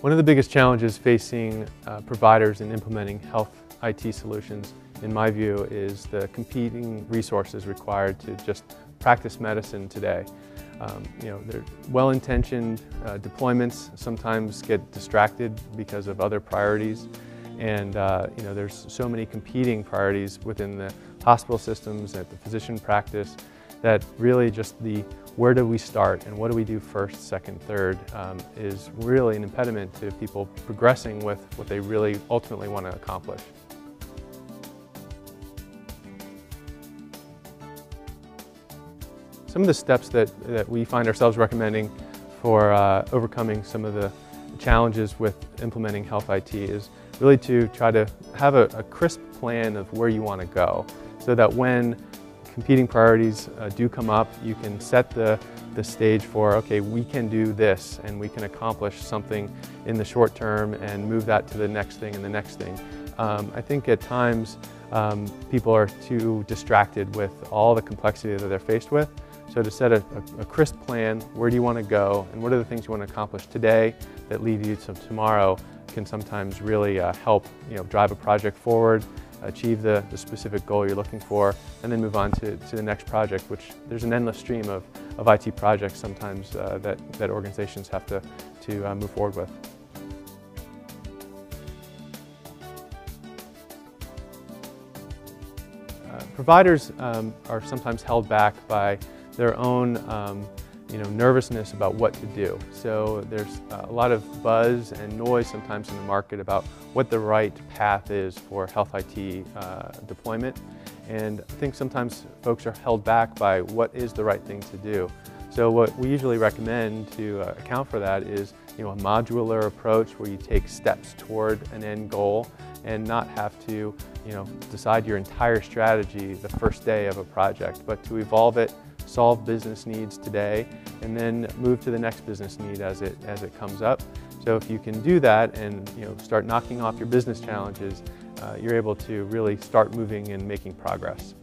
One of the biggest challenges facing uh, providers in implementing health IT solutions, in my view, is the competing resources required to just practice medicine today. Um, you know, they're well-intentioned uh, deployments sometimes get distracted because of other priorities. And uh, you know, there's so many competing priorities within the hospital systems, at the physician practice, that really just the where do we start and what do we do first, second, third um, is really an impediment to people progressing with what they really ultimately want to accomplish. Some of the steps that, that we find ourselves recommending for uh, overcoming some of the challenges with implementing health IT is really to try to have a, a crisp plan of where you want to go so that when competing priorities uh, do come up, you can set the, the stage for, okay, we can do this and we can accomplish something in the short term and move that to the next thing and the next thing. Um, I think at times um, people are too distracted with all the complexity that they're faced with. So to set a, a, a crisp plan, where do you want to go and what are the things you want to accomplish today that lead you to tomorrow can sometimes really uh, help you know, drive a project forward achieve the, the specific goal you're looking for, and then move on to, to the next project, which there's an endless stream of, of IT projects sometimes uh, that, that organizations have to, to uh, move forward with. Uh, providers um, are sometimes held back by their own um, you know, nervousness about what to do. So there's a lot of buzz and noise sometimes in the market about what the right path is for health IT uh, deployment. And I think sometimes folks are held back by what is the right thing to do. So what we usually recommend to uh, account for that is you know, a modular approach where you take steps toward an end goal and not have to you know, decide your entire strategy the first day of a project, but to evolve it solve business needs today, and then move to the next business need as it, as it comes up. So if you can do that and you know, start knocking off your business challenges, uh, you're able to really start moving and making progress.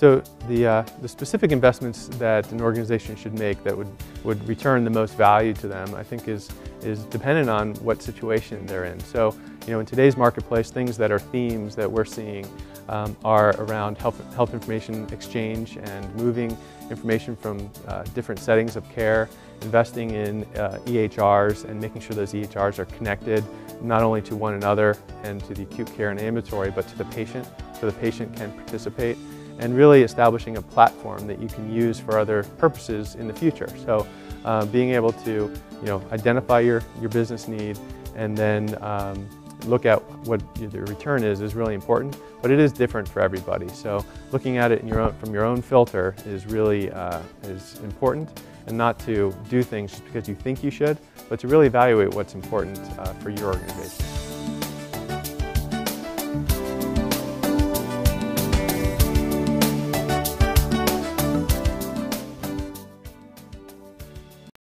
So the, uh, the specific investments that an organization should make that would, would return the most value to them, I think is, is dependent on what situation they're in. So, you know, in today's marketplace, things that are themes that we're seeing um, are around health, health information exchange and moving information from uh, different settings of care, investing in uh, EHRs and making sure those EHRs are connected not only to one another and to the acute care and ambulatory, but to the patient, so the patient can participate and really establishing a platform that you can use for other purposes in the future. So uh, being able to you know, identify your, your business need and then um, look at what the return is is really important, but it is different for everybody. So looking at it your own, from your own filter is really uh, is important and not to do things just because you think you should, but to really evaluate what's important uh, for your organization.